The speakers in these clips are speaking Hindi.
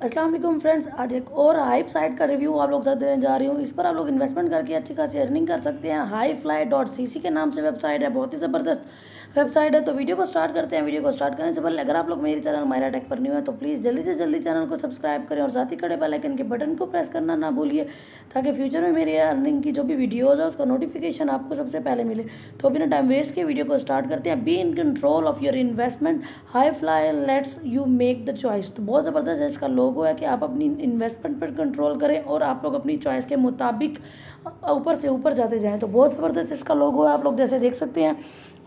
वालेकुम फ्रेंड्स, आज एक और हाइप साइट का रिव्यू आप लोग साथ देने जा रही हूँ। इस पर आप लोग इन्वेस्टमेंट करके अच्छी खासी अर्निंग कर सकते हैं। High fly dot C C के नाम से वेबसाइट है, बहुत ही ज़बरदस्त। वेबसाइट है तो वीडियो को स्टार्ट करते हैं। वीडियो को स्टार्ट करने से पहले अगर आप लोग मेरे चैनल मायरा टेक पर न्यू है तो प्लीज़ जल्दी से जल्दी चैनल को सब्सक्राइब करें और साथ ही खड़े बेल आइकन के बटन को प्रेस करना ना भूलिए, ताकि फ्यूचर में मेरी अर्निंग की जो भी वीडियोज़ है, उसका नोटिफिकेशन आपको सबसे पहले मिले। तो बिना टाइम वेस्ट के वीडियो को स्टार्ट करते हैं। Be in control of your investment high fly let's you make the choice तो बहुत ज़बरदस्त है, इसका लोगो है कि आप अपनी इन्वेस्टमेंट पर कंट्रोल करें और आप लोग अपनी चॉइस के मुताबिक ऊपर से ऊपर जाते जाएँ। तो बहुत ज़बरदस्त इसका लोगो है, आप लोग जैसे देख सकते हैं।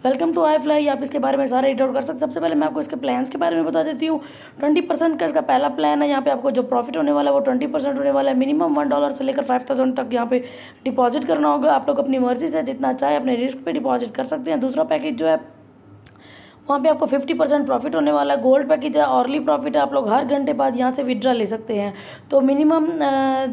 वेलकम टू आई फ्लाई आप इसके बारे में सारे आउट कर सकते सबसे पहले मैं आपको इसके प्लान्स के बारे में बता देती हूँ। ट्वेंटी परसेंट का इसका पहला प्लान है। यहाँ पे आपको जो प्रॉफिट होने वाला है, वो ट्वेंटी परसेंट होने वाला है। मिनिमम वन डॉलर से लेकर फाइव थाउज़ेंड तक यहाँ पे डिपॉजिट करना होगा। आप लोग अपनी मर्ज़ी से जितना चाहे अपने रिस्क पर डिपॉजिट कर सकते हैं। दूसरा पैकेज जो है वहाँ पे आपको फिफ्टी परसेंट प्रॉफिट होने वाला है। गोल्ड पैकेज है ऑर्ली प्रॉफिट है। आप लोग हर घंटे बाद यहाँ से विड्रा ले सकते हैं। तो मिनिमम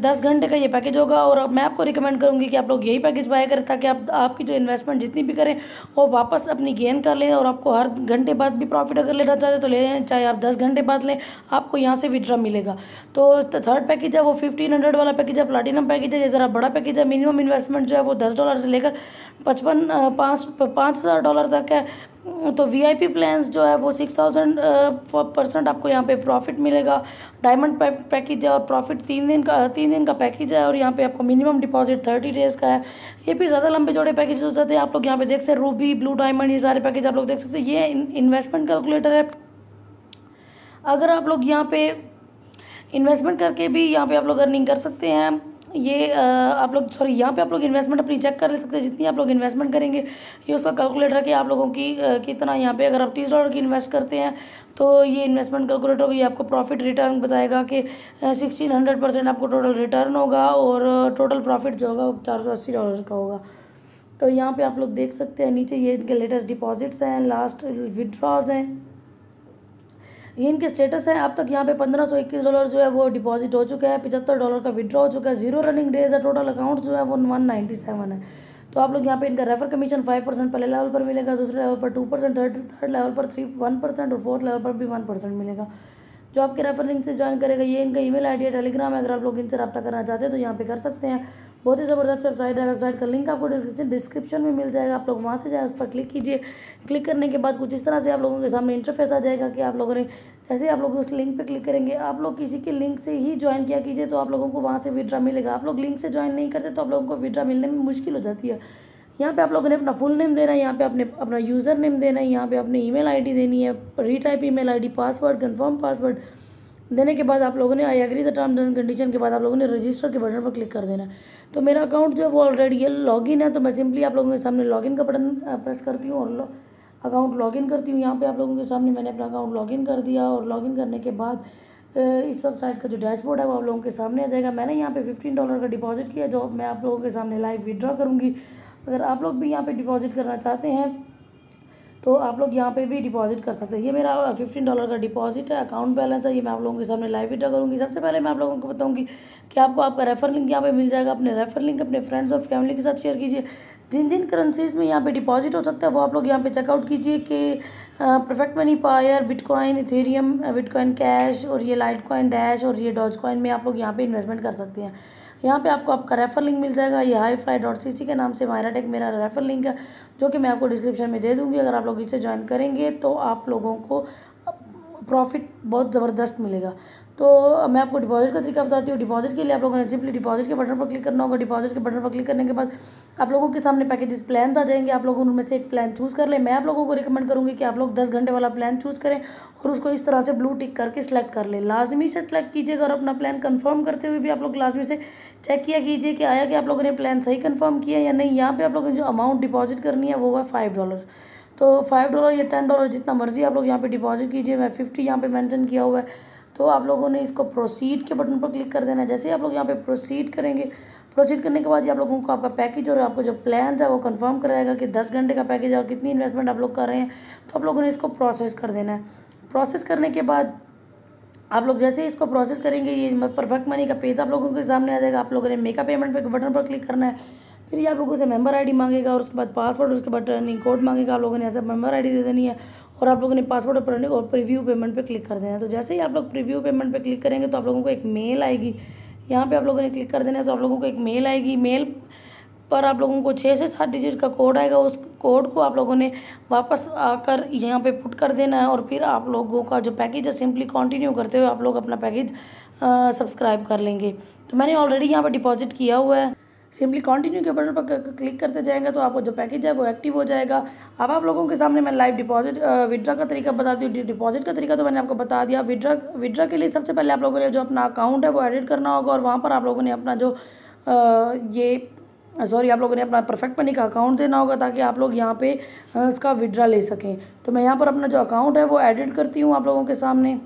दस घंटे का ये पैकेज होगा और मैं आपको रिकमेंड करूँगी कि आप लोग यही पैकेज बाय करें ताकि आप, आपकी जो इन्वेस्टमेंट जितनी भी करें, वो वापस अपनी गेन कर लें और आपको हर घंटे बाद भी प्रॉफिट अगर लेना चाहते तो लें, चाहे आप दस घंटे बाद लें, आपको यहाँ से विड्रा मिलेगा। तो थर्ड पैकेज है, वो फिफ्टीन हंड्रेड वाला पैकेज है प्लाटिनम पैकेज है, ये ज़रा बड़ा पैकेज है। मिनिमम इन्वेस्टमेंट जो है, वो दस डॉलर से लेकर पचपन पाँच पाँच हज़ार डॉलर तक है। तो वी आई पी प्लान्स जो है वो सिक्स थाउज़ेंड परसेंट आपको यहाँ पे प्रॉफिट मिलेगा। डायमंड पैकेज है और प्रॉफिट तीन दिन का, तीन दिन का पैकेज है और यहाँ पे आपको मिनिमम डिपॉजिट थर्टी डेज़ का है। ये भी ज़्यादा लंबे जोड़े पैकेज हो जाते हैं। आप लोग यहाँ पे देख सकते हैं रूबी ब्लू डायमंड ये सारे पैकेज आप लोग देख सकते हैं। ये इन्वेस्टमेंट कैलकुलेटर है। अगर आप लोग यहाँ पे इन्वेस्टमेंट करके भी यहाँ पे आप लोग अर्निंग कर सकते हैं। ये आप लोग सॉरी यहाँ पे आप लोग इन्वेस्टमेंट अपनी चेक कर ले सकते हैं, जितनी आप लोग इन्वेस्टमेंट करेंगे। ये उसका कैलकुलेटर कि आप लोगों की कितना यहाँ पे अगर आप तीस डॉलर की इन्वेस्ट करते हैं तो ये इन्वेस्टमेंट कैलकुलेटर ये आपको प्रॉफिट रिटर्न बताएगा कि सिक्सटीन हंड्रेड परसेंट आपको टोटल रिटर्न होगा और टोटल प्रॉफिट जो होगा वो चार सौ अस्सी डॉलर का होगा। तो यहाँ पे आप लोग देख सकते हैं, नीचे ये इनके लेटेस्ट डिपॉजिट्स हैं लास्ट विड्रॉज हैं। ये इनके स्टेटस है। अब तक यहाँ पे पंद्रह सौ इक्कीस डॉलर जो है वो डिपॉजिट हो चुका है। पचहत्तर डॉलर का विड्रॉ हो चुका है। ज़ीरो रनिंग डेज़ है। टोटल अकाउंट जो है वो वन नाइन्टी सेवन है। तो आप लोग यहाँ पे इनका रेफर कमीशन फाइव परसेंट पहले लेवल पर मिलेगा, दूसरे लेवल पर two percent third third level पर थ्री वन परसेंट और फोर्थ लेवल पर भी वन परसेंट मिलेगा। जो आपके रेफर लिंक से ज्वाइन करेगा, ये इनका ईमेल आईडी है टेलीग्राम है, अगर आप लोग इनसे रब्ता करना चाहते हैं तो यहाँ पे कर सकते हैं। बहुत ही ज़बरदस्त वेबसाइट है वेबसाइट का लिंक आपको डिस्क्रिप्शन डिस्क्रिप्शन में मिल जाएगा। आप लोग वहाँ से जाए, उस पर क्लिक कीजिए। क्लिक करने के बाद कुछ इस तरह से आप लोगों के सामने इंटरफेस आ जाएगा कि आप लोगों ने जैसे आप लोग उस लिंक पे क्लिक करेंगे, आप लोग किसी के लिंक से ही ज्वाइन किया कीजिए तो आप लोगों को वहाँ से विड्रा मिलेगा। आप लोग लिंक से ज्वाइन नहीं करते तो आप लोगों को विड्रा मिलने में मुश्किल हो जाती है। यहाँ पे आप लोगों ने अपना फुल नेम देना है, यहाँ पे अपने अपना यूज़र नेम देना है, यहाँ पे अपनी ईमेल आईडी देनी है retype email ID password confirm password देने के बाद आप लोगों ने I agree the terms and condition के बाद आप लोगों ने रजिस्टर के बटन पर क्लिक कर देना है। तो मेरा अकाउंट जो है वो ऑलरेडी ये लॉगिन है तो मैं सिंपली आप लोगों के सामने लॉगिन का बटन प्रेस करती हूँ और अकाउंट लॉगिन करती हूँ। यहाँ पे आप लोगों के सामने मैंने अपना अकाउंट लॉगिन कर दिया और लॉगिन करने के बाद इस वेबसाइट का जो डैशबोर्ड है वो आप लोगों के सामने आ जाएगा। मैंने यहाँ पे फिफ्टीन डॉलर का डिपॉजिट किया जो मैं आप लोगों के सामने लाइव विड्रॉ करूँगी। अगर आप लोग भी यहाँ पे डिपॉजिट करना चाहते हैं तो आप लोग यहाँ पे भी डिपॉजिट कर सकते हैं। ये मेरा फिफ्टीन डॉलर का डिपॉजिट है अकाउंट बैलेंस है, ये मैं आप लोगों के सामने लाइव विड्रा करूँगी। सबसे पहले मैं आप लोगों को बताऊँगी कि आपको आपका रेफर लिंक यहाँ पे मिल जाएगा। अपने रेफर लिंक अपने फ्रेंड्स और फैमिली के साथ शेयर कीजिए। जिन जिन करेंसीज में यहाँ पे डिपॉजिट हो सकता है, वो आप लोग यहाँ पे चेकआउट कीजिए कि Perfect Money Payeer bitcoin Ethereum bitcoin cash और ये लाइट कॉइन डैश और ये डॉज कॉइन में आप लोग यहाँ पे इन्वेस्टमेंट कर सकते हैं। यहाँ पे आपको आपका रेफर लिंक मिल जाएगा। ये high fly dot C C के नाम से मायरा टेक मेरा रेफर लिंक है, जो कि मैं आपको डिस्क्रिप्शन में दे दूँगी। अगर आप लोग इसे ज्वाइन करेंगे तो आप लोगों को प्रॉफिट बहुत ज़बरदस्त मिलेगा। तो मैं आपको डिपॉजिट का तरीका बताती हूँ। डिपॉजिट के लिए आप लोगों ने सिंपली डिपॉजिट के बटन पर क्लिक करना होगा। डिपॉजिट के बटन पर क्लिक करने के बाद आप लोगों के सामने पैकेजेस प्लान आ जाएँगे। आप लोगों उनमें से एक प्लान चूज़ कर लें। मैं आप लोगों को रिकमेंड करूँगी कि आप लोग दस घंटे वाला प्लान चूज़ करें और उसको इस तरह से ब्लू टिक करके सिलेक्ट कर लें। लाजमी से सिलेक्ट कीजिएगा और अपना प्लान कन्फर्म करते हुए भी आप लोग लाजमी से चेक किया कीजिए कि आया कि आप लोगों ने प्लान सही कन्फर्म किया या नहीं। यहाँ पर आप लोगों ने जो अमाउंट डिपॉजिट करनी है वो है फाइव डॉलर तो फाइव डॉलर या टेन डॉलर जितना मर्ज़ी आप लोग यहाँ पे डिपॉजिट कीजिए। मैं फिफ्टी यहाँ पे मेंशन किया हुआ है। तो आप लोगों ने इसको प्रोसीड के बटन पर क्लिक कर देना है। जैसे आप लोग यहाँ पे प्रोसीड करेंगे प्रोसीड करने के बाद आप लोगों को आपका पैकेज और आपको जो प्लान है वो कंफर्म कराएगा कि दस घंटे का पैकेज है और कितनी इन्वेस्टमेंट आप लोग कर रहे हैं। तो आप लोगों ने इसको प्रोसेस कर देना है। प्रोसेस करने के बाद आप लोग जैसे इसको प्रोसेस करेंगे, ये परफेक्ट मनी का पेज आप लोगों के सामने आ जाएगा। आप लोगों ने मेकअप पेमेंट पे बटन पर क्लिक करना है। फिर ये आप लोगों से मेंबर आईडी मांगेगा और उसके बाद पासवर्ड उसके बाद टर्निंग कोड मांगेगा। आप लोगों ने ऐसा मेंबर आईडी दे देनी है। और आप लोगों ने पासवर्ड और प्रीव्यू पेमेंट पे क्लिक कर देना है। तो जैसे ही आप लोग प्रीव्यू पेमेंट पे क्लिक करेंगे तो आप लोगों को एक मेल आएगी। यहाँ पे आप लोगों ने क्लिक कर देना है तो आप लोगों को एक मेल आएगी। मेल पर आप लोगों को छः से सात डिजिट का कोड आएगा। उस कोड को आप लोगों ने वापस आकर यहाँ पे पुट कर देना है और फिर आप लोगों का जो पैकेज है सिंपली कंटिन्यू करते हुए आप लोग अपना पैकेज सब्सक्राइब कर लेंगे। तो मैंने ऑलरेडी यहाँ पर डिपॉजिट किया हुआ है। सिंपली कंटिन्यू के बटन पर क्लिक करते जाएँगे तो आपको जो पैकेज है वो एक्टिव हो जाएगा। अब आप लोगों के सामने मैं लाइव डिपॉजिट विड्रा का तरीका बताती हूँ। डिपॉजिट का तरीका तो मैंने आपको बता दिया। विड्रा विड्रा के लिए सबसे पहले आप लोगों ने जो अपना अकाउंट है वो एडिट करना होगा और वहाँ पर आप लोगों ने अपना जो ये सॉरी आप लोगों ने अपना परफेक्ट मनी का अकाउंट देना होगा ताकि आप लोग यहाँ पे इसका विड्रा ले सकें। तो मैं यहाँ पर अपना जो अकाउंट है वो एडिट करती हूँ आप लोगों के सामने।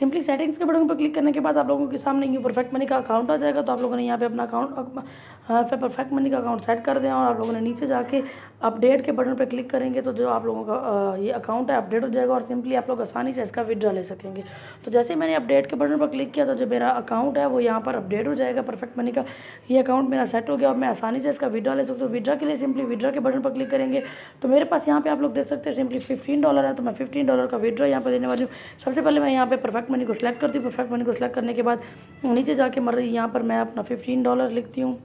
सिंपली सेटिंग्स के बटन पर क्लिक करने के बाद आप लोगों के सामने न्यू परफेक्ट मनी का अकाउंट आ जाएगा। तो आप लोगों ने यहाँ पे अपना अकाउंट परफेक्ट मनी का अकाउंट सेट कर दें और आप लोगों ने नीचे जाके अपडेट के बटन पर क्लिक करेंगे तो जो आप लोगों का ये अकाउंट है अपडेट हो जाएगा और सिंपली आप लोग आसानी से इसका विड्रा ले सकेंगे। तो जैसे मैंने अपडेट के बटन पर क्लिक किया तो जो मेरा अकाउंट है वो यहाँ पर अपडेट हो जाएगा। परफेक्ट मनी का ये अकाउंट मेरा सेट हो गया और मैं आसानी से इसका विड्रा ले सकता हूँ। विड्रा के लिए सिंपली विड्रा के बटन पर क्लिक करेंगे। तो मेरे पास यहाँ पे आप लोग देख सकते हैं सिंपली फिफ्टीन डॉलर है तो मैं फिफ्टीन डॉलर का विड्रा यहाँ पर देने वाली हूँ। सबसे पहले मैं यहाँ पे परफेक्ट मनी को सिलेक्ट करती हूँ परफेक्ट मनी को सिलेक्ट करने के बाद नीचे जाके मर यहाँ पर मैं अपना फिफ्टीन डॉलर लिखती हूँ।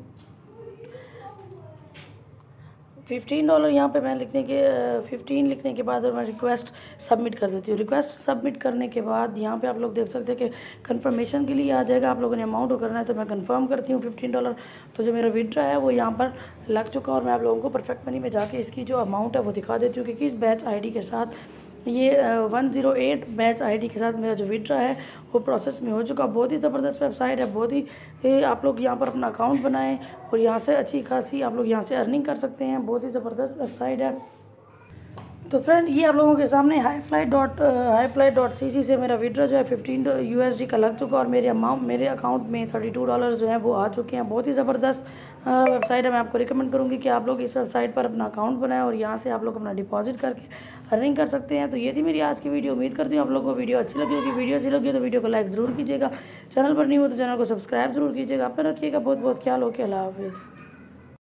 फिफ्टीन डॉलर यहाँ पे मैं लिखने के फिफ्टीन लिखने के बाद और मैं रिक्वेस्ट सबमिट कर देती हूँ। रिक्वेस्ट सबमिट करने के बाद यहाँ पे आप लोग देख सकते हैं कि कंफर्मेशन के लिए आ जाएगा। आप लोगों ने अमाउंट करना है तो मैं कंफर्म करती हूँ फिफ्टीन डॉलर तो जो मेरा विड्रा है, वो यहाँ पर लग चुका और मैं आप लोगों को परफेक्ट मनी में जाके इसकी जो अमाउंट है, वो दिखा देती हूँ कि किस बैच आईडी के साथ ये one zero eight batch ID के साथ मेरा जो विड्रा है, वो प्रोसेस में हो चुका। बहुत ही ज़बरदस्त वेबसाइट है, बहुत ही आप लोग यहाँ पर अपना अकाउंट बनाएँ और यहाँ से अच्छी खासी आप लोग यहाँ से अर्निंग कर सकते हैं। बहुत ही ज़बरदस्त वेबसाइट है। तो फ्रेंड, ये आप लोगों के सामने high flight dot high flight dot C C से मेरा विड्रा जो है, फिफ्टीन यू एस डी का लग चुका और मेरे अमाउंट, मेरे अकाउंट में थर्टी टू डॉलर जो है, वो आ चुके हैं। बहुत ही ज़बरदस्त वेबसाइट है, मैं आपको रिकमेंड करूँगी कि आप लोग इस वेबसाइट पर अपना अकाउंट बनाएँ और यहाँ से आप लोग अपना डिपॉजिट करके अर्निंग कर सकते हैं। तो ये थी मेरी आज की वीडियो उम्मीद करती हूँ आप लोगों को वीडियो अच्छी लगी होगी। वीडियो अच्छी लगी हो तो वीडियो को लाइक ज़रूर कीजिएगा। चैनल पर नहीं हो तो चैनल को सब्सक्राइब ज़रूर कीजिएगा। अपना रखिएगा। बहुत बहुत ख्याल। ओके अला हाफिज़।